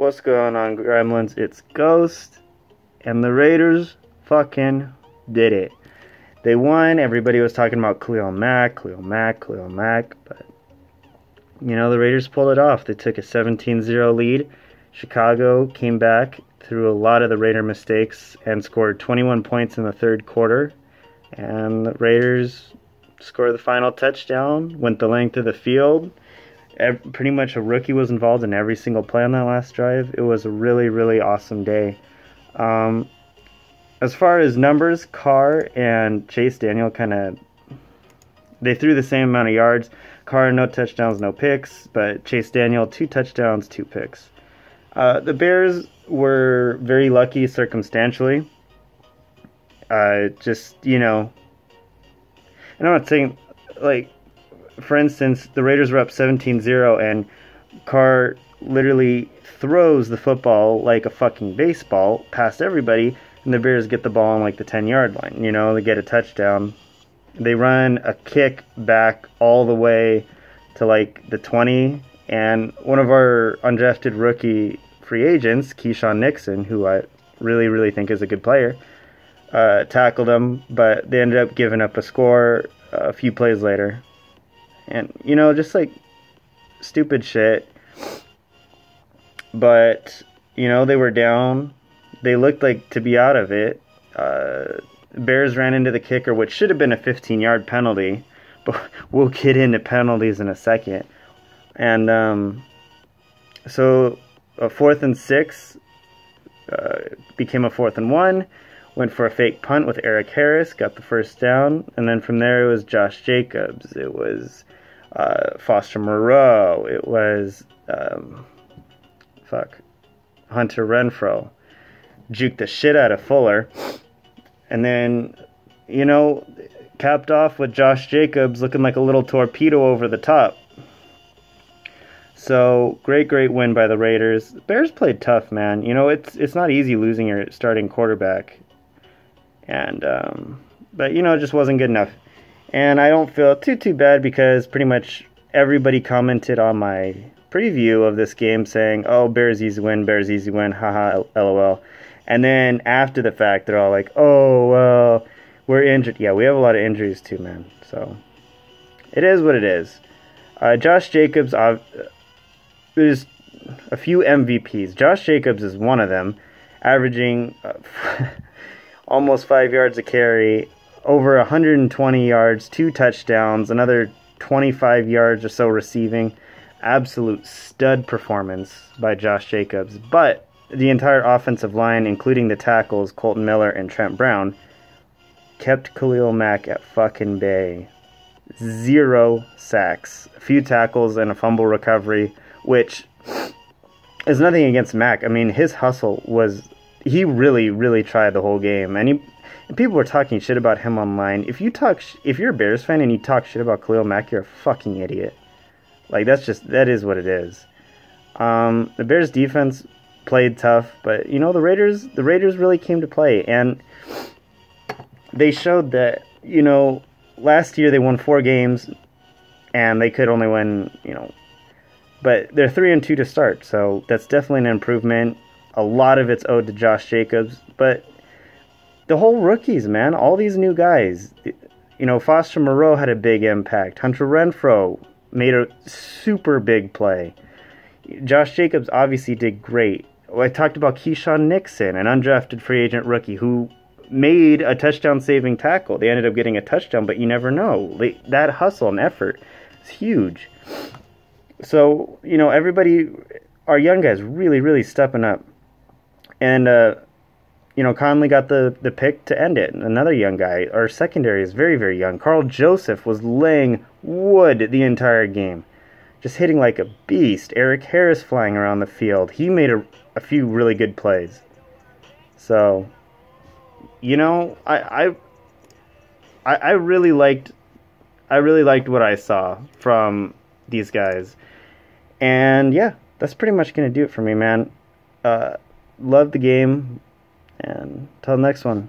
What's going on, Gremlins? It's Ghost, and the Raiders fucking did it. They won. Everybody was talking about Khalil Mack, Khalil Mack, Khalil Mack, but you know the Raiders pulled it off. They took a 17-0 lead. Chicago came back through a lot of the Raider mistakes and scored 21 points in the third quarter. And the Raiders scored the final touchdown, went the length of the field pretty much a rookie was involved in every single play on that last drive. It was a really, really awesome day. Um, as far as numbers, Carr and Chase Daniel kind of they threw the same amount of yards. Carr no touchdowns, no picks, but Chase Daniel two touchdowns, two picks. Uh, the Bears were very lucky circumstantially. Uh, just you know, and I'm not saying like for instance, the Raiders were up 17-0 and Carr literally throws the football like a fucking baseball past everybody and the Bears get the ball on like the 10 yard line. You know, they get a touchdown. They run a kick back all the way to like the 20 and one of our undrafted rookie free agents, Keisean Nixon, who I really, really think is a good player, uh, tackled him, but they ended up giving up a score a few plays later and you know just like stupid shit. But you know they were down. They looked like to be out of it. Uh, bears ran into the kicker which should have been a 15 yard penalty but we'll get into penalties in a second. And um, so a fourth and six uh, became a fourth and one went for a fake punt with Erik Harris, got the first down, and then from there it was Josh Jacobs. It was uh, Foster Moreau. It was um, fuck Hunter Renfrow. Juked the shit out of Fuller, and then you know capped off with Josh Jacobs looking like a little torpedo over the top. So great, great win by the Raiders. Bears played tough, man. You know it's it's not easy losing your starting quarterback, and um, but you know it just wasn't good enough. And I don't feel too too bad because pretty much everybody commented on my preview of this game saying, "Oh, Bears easy win, Bears easy win, haha, lol." And then after the fact, they're all like, "Oh, well, we're injured." Yeah, we have a lot of injuries too, man. So it is what it is. Uh, Josh Jacobs, uh, there's a few MVPs. Josh Jacobs is one of them, averaging uh, almost five yards a carry over 120 yards, two touchdowns, another 25 yards or so receiving. Absolute stud performance by Josh Jacobs. But the entire offensive line, including the tackles, Kolton Miller and Trent Brown, kept Khalil Mack at fucking bay. Zero sacks, a few tackles, and a fumble recovery, which is nothing against Mack. I mean, his hustle was. He really, really tried the whole game. And he, people were talking shit about him online. If you talk, sh- if you're a Bears fan and you talk shit about Khalil Mack, you're a fucking idiot. Like that's just that is what it is. Um, the Bears defense played tough, but you know the Raiders, the Raiders really came to play, and they showed that you know last year they won four games, and they could only win you know, but they're three and two to start, so that's definitely an improvement. A lot of it's owed to Josh Jacobs, but the whole rookies, man, all these new guys. You know, Foster Moreau had a big impact. Hunter Renfrow made a super big play. Josh Jacobs obviously did great. I talked about Keisean Nixon, an undrafted free agent rookie who made a touchdown saving tackle. They ended up getting a touchdown, but you never know. That hustle and effort is huge. So, you know, everybody, our young guys really, really stepping up. And uh, you know, Conley got the, the pick to end it. Another young guy. Our secondary is very, very young. Karl Joseph was laying wood the entire game. Just hitting like a beast. Erik Harris flying around the field. He made a, a few really good plays. So, you know, I, I I really liked I really liked what I saw from these guys. And yeah, that's pretty much gonna do it for me, man. Uh, love the game and until next one.